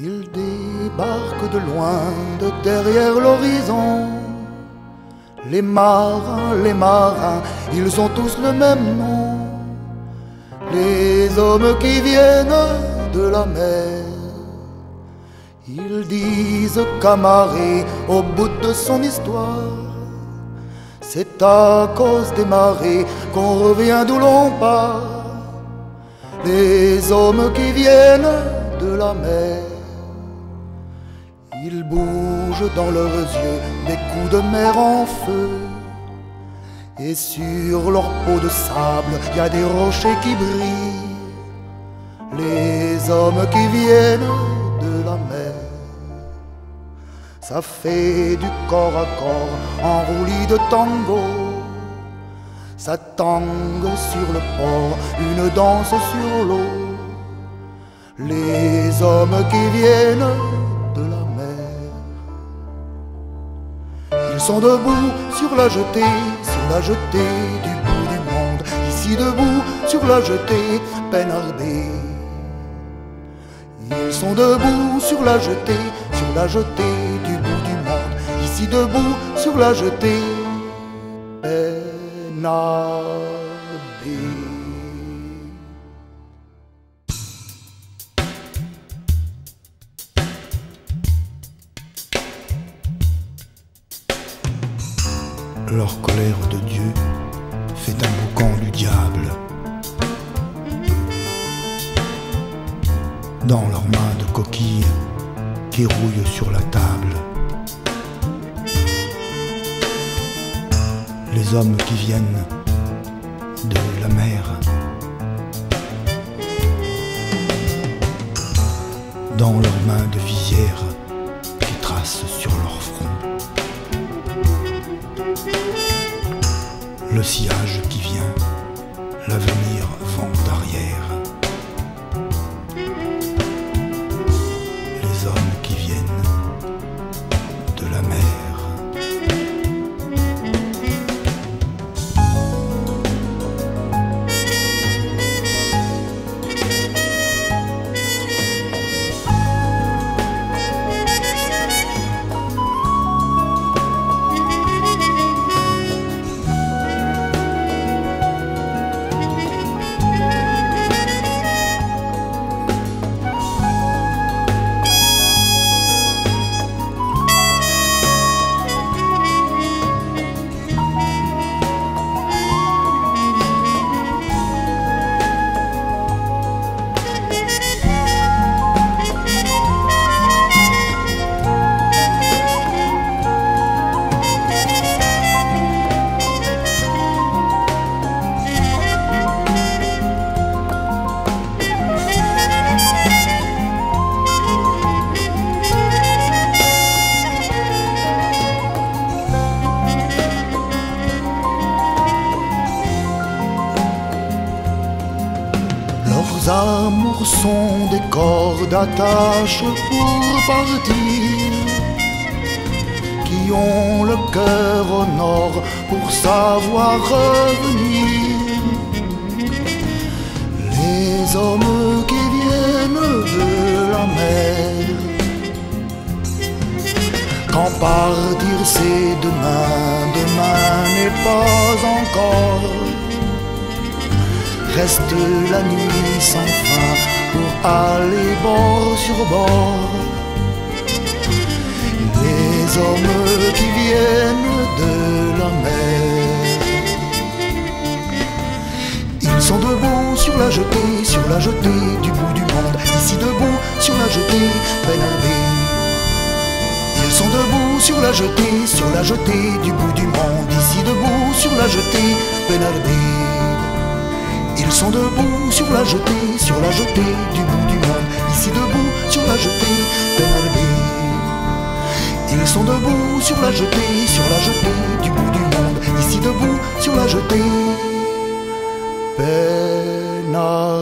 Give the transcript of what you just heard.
Il débarque de loin, de derrière l'horizon. Les marins, les marins, ils ont tous le même nom. Les hommes qui viennent de la mer. Ils disent qu'Amaré, au bout de son histoire, c'est à cause des marées qu'on revient d'où l'on part. Les hommes qui viennent de la mer. Ils bougent dans leurs yeux des coups de mer en feu. Et sur leur peau de sable, il y a des rochers qui brillent. Les hommes qui viennent de la mer. Ça fait du corps à corps en roulis de tango. Ça tangue sur le port, une danse sur l'eau. Les hommes qui viennent sont debout sur la jetée, sur la jetée du bout du monde. Ici debout sur la jetée, peinardée. Ils sont debout sur la jetée, sur la jetée du bout du monde. Ici debout sur la jetée, peinardée. Leur colère de Dieu fait un boucan du diable. Dans leurs mains de coquilles qui rouillent sur la table. Les hommes qui viennent de la mer. Dans leurs mains de visière le sillage qui vient, l'avenir amours sont des cordes d'attache pour partir, qui ont le cœur au nord pour savoir revenir. Les hommes qui viennent de la mer, quand partir c'est demain, demain n'est pas encore. Reste la nuit sans fin pour aller bord sur bord. Les hommes qui viennent de la mer. Ils sont debout sur la jetée, sur la jetée du bout du monde. Ici debout sur la jetée, Benardé. Ils sont debout sur la jetée, sur la jetée du bout du monde. Ici debout sur la jetée, Benardé. Ils sont debout sur la jetée, sur la jetée du bout du monde. Ici debout sur la jetée, Benarbé. Ils sont debout sur la jetée, sur la jetée du bout du monde. Ici debout sur la jetée, Benarbé.